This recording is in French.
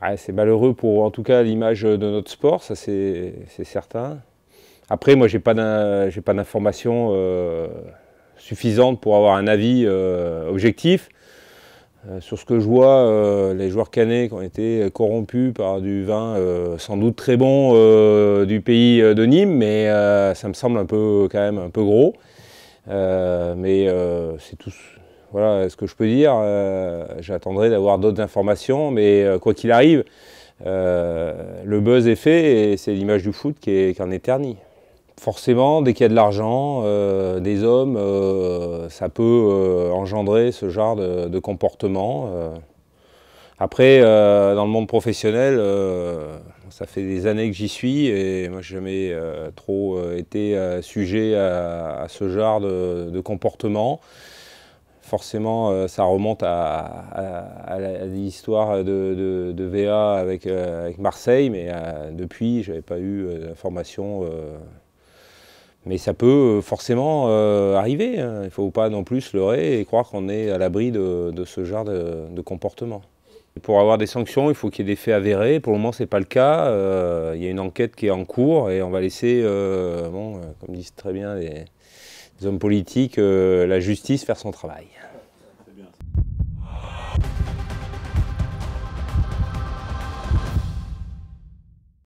Bah, c'est malheureux pour en tout cas l'image de notre sport, ça c'est certain. Après, moi, j'ai pas d'informations euh, suffisantes pour avoir un avis euh, objectif. Euh, sur ce que je vois, les joueurs canets qui ont été corrompus par du vin sans doute très bon du pays de Nîmes, mais ça me semble un peu quand même un peu gros. mais c'est tout, voilà ce que je peux dire. J'attendrai d'avoir d'autres informations, mais quoi qu'il arrive, le buzz est fait et c'est l'image du foot qui, qui en est. Forcément, dès qu'il y a de l'argent, euh, des hommes, euh, ça peut euh, engendrer ce genre de, comportement. Après, dans le monde professionnel, ça fait des années que j'y suis et moi, je n'ai jamais trop été sujet à, ce genre de, comportement. Forcément, ça remonte à, l'histoire de, VA avec, avec Marseille, mais depuis, je n'avais pas eu d'informations mais ça peut euh, forcément euh, arriver. Hein. Il ne faut pas non plus leurrer et croire qu'on est à l'abri de, ce genre de, comportement. Pour avoir des sanctions, il faut qu'il y ait des faits avérés. Pour le moment, ce n'est pas le cas. Euh, il y a une enquête qui est en cours et on va laisser, comme disent très bien les hommes politiques, la justice faire son travail.